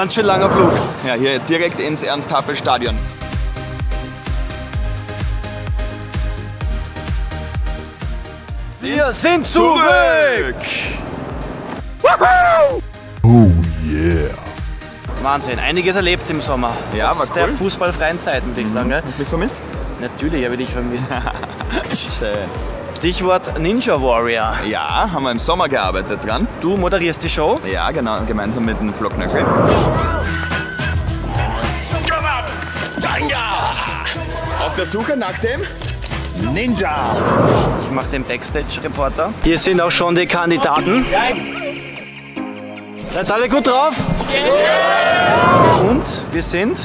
ganz schön langer Flug. Ja, hier direkt ins Ernst-Happel-Stadion. Wir sind zurück! Oh yeah. Wahnsinn, einiges erlebt im Sommer. Ja, Aus war der cool. fußballfreien Zeiten, würde ich sagen. Gell? Hast du mich vermisst? Natürlich habe ich dich vermisst. Schön. Stichwort Ninja Warrior. Ja, haben wir im Sommer gearbeitet dran. Du moderierst die Show. Ja, genau, gemeinsam mit dem Flocknöchel. Auf der Suche nach dem Ninja. Ich mache den Backstage-Reporter. Hier sind auch schon die Kandidaten. Seid alle gut drauf? Und wir sind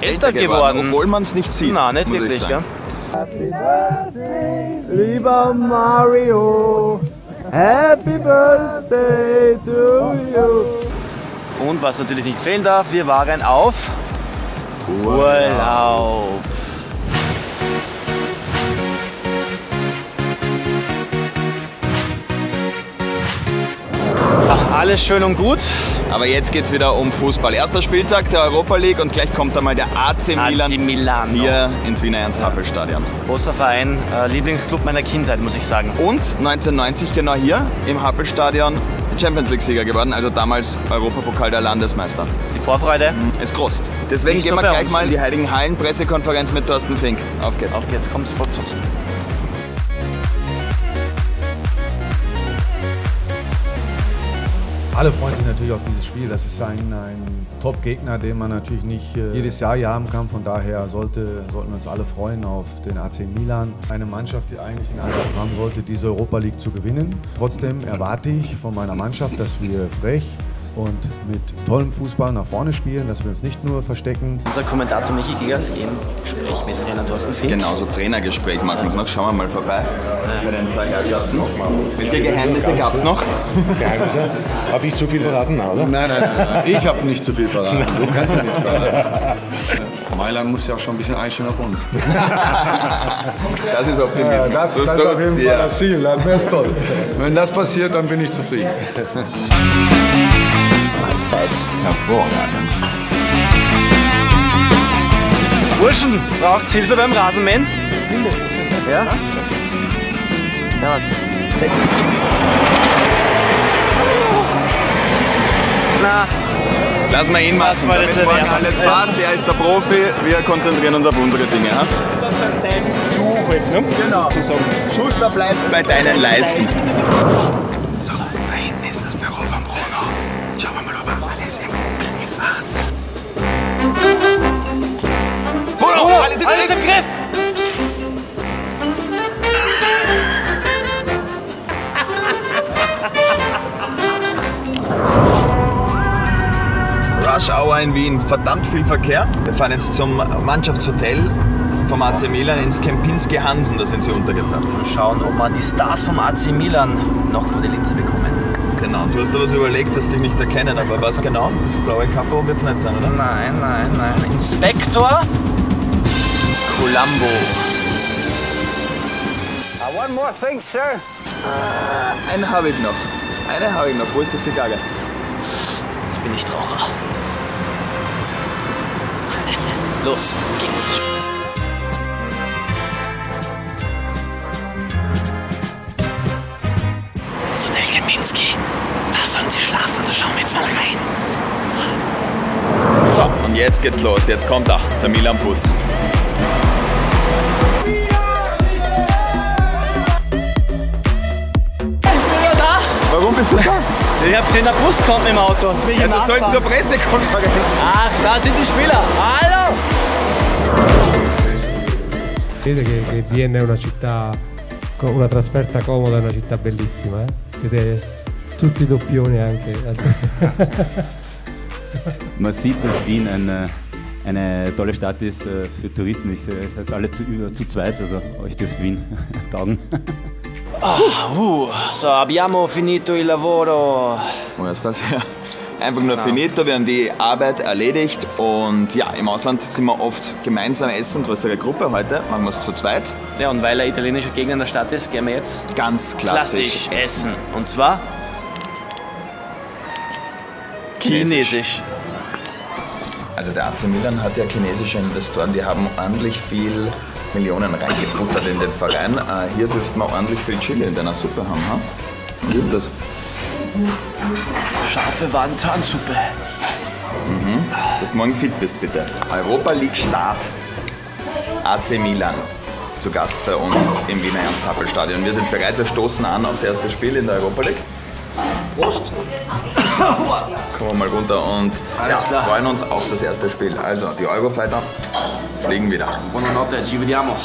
älter geworden. Obwohl man es nicht sieht. Na, nicht wirklich, gell? Sagen. Lieber Mario, Happy Birthday to you. Und was natürlich nicht fehlen darf, wir waren auf Urlaub. Ach, alles schön und gut. Aber jetzt geht's wieder um Fußball. Erster Spieltag der Europa League und gleich kommt einmal der AC Milan AC Milano. hier ins Wiener Ernst-Happel-Stadion. Großer Verein, äh, Lieblingsclub meiner Kindheit, muss ich sagen. Und 1990 genau hier im Happel-Stadion Champions League-Sieger geworden, also damals Europapokal der Landesmeister. Die Vorfreude. Ist groß. Deswegen Nicht gehen wir gleich uns. mal in die Heiligen Hallen Pressekonferenz mit Thorsten Fink. Auf geht's. Auf geht's, kommt sofort Alle freuen sich natürlich auf dieses Spiel. Das ist ein, ein Top-Gegner, den man natürlich nicht äh, jedes Jahr haben kann. Von daher sollte, sollten wir uns alle freuen auf den AC Milan. Eine Mannschaft, die eigentlich in Anspruch haben sollte, diese Europa League zu gewinnen. Trotzdem erwarte ich von meiner Mannschaft, dass wir frech und mit tollem Fußball nach vorne spielen, dass wir uns nicht nur verstecken. Unser Kommentator Michi Giger im Gespräch mit Trainer Thorsten Fink. Genau, so Trainergespräch machen wir noch. Schauen wir mal vorbei bei den zwei Herrschaften. Welche Geheimnisse gab's noch? Geheimnisse? Habe ich zu viel verraten, oder? Nein, nein, nein, ich habe nicht zu viel verraten. Du kannst ja nichts verraten. Mailand muss ja auch schon ein bisschen einstellen auf uns. Das ist Optimismus. das, So das doch- ist auf jeden Fall ja. das Ziel, das wäre toll. Wenn das passiert, dann bin ich zufrieden. Mahlzeit. Hervorragend. Burschen, braucht's Hilfe beim Rasenmähen? Ja? Ja, was? Na, Lassen wir ihn machen. das Damit morgen wert. alles passt. Er ist der Profi. Wir konzentrieren uns auf unsere Dinge. Ja? Genau. Schuster bleibt bei deinen Leisten. So, da hinten ist das Büro von Bruno. Schauen wir mal, ob er alles im Griff hat. Bruno, alles im Griff! Hour in Wien, verdammt viel Verkehr. Wir fahren jetzt zum Mannschaftshotel vom AC Milan ins Kempinski Hansen, da sind sie untergebracht. Und schauen, ob wir die Stars vom AC Milan noch vor die Linse bekommen. Genau, du hast dir was überlegt, dass die mich nicht erkennen, aber was genau? Das blaue Kapo wird es nicht sein, oder? Nein, nein, nein. Inspektor Columbo. One more thing, sir. Eine habe ich noch. Eine habe ich noch. Wo ist die Zigarre? Ich bin nicht Raucher. Los geht's. Das Hotel Kaminski. Da sollen sie schlafen, also schauen wir jetzt mal rein. So, und jetzt geht's los. Jetzt kommt er, der Milan-Bus. Ja, da! Warum bist du da? Ich hab gesehen, der Bus kommt im Auto. Jetzt will ich Ja, du sollst zur Pressekonferenz. Ach, da sind die Spieler. Hallo! Vedete che, che Vienna è una città, una trasferta comoda, è una città bellissima. eh? Siete tutti doppioni anche. Man sieht, dass Wien eine, eine tolle Stadt ist äh, für Touristen. Ich sehe seid alle zu, zu zweit, also euch dürft Wien taugen. Uh, so, abbiamo finito il lavoro. Wo ist das hier? Einfach nur finito, wir haben die Arbeit erledigt und ja, im Ausland sind wir oft gemeinsam essen, größere Gruppe. Heute machen wir es zu zweit. Ja, und weil er italienischer Gegner in der Stadt ist, gehen wir jetzt Ganz klassisch, klassisch essen. Und zwar chinesisch. Also der AC Milan hat ja chinesische Investoren, die haben ordentlich viel Millionen reingebuttert in den Verein. Äh, hier dürfte man ordentlich viel Chili in deiner Suppe haben. Ha? Wie ist das? Scharfe Wantansuppe. Mhm. Dass du morgen fit bist, bitte. Europa League Start. AC Milan zu Gast bei uns im Wiener Ernst-Happel-Stadion. Wir sind bereit, wir stoßen an aufs erste Spiel in der Europa League. Prost. Kommen wir mal runter und ja, freuen uns auf das erste Spiel. Also, die Eurofighter fliegen wieder. Buonanotte, ci vediamo.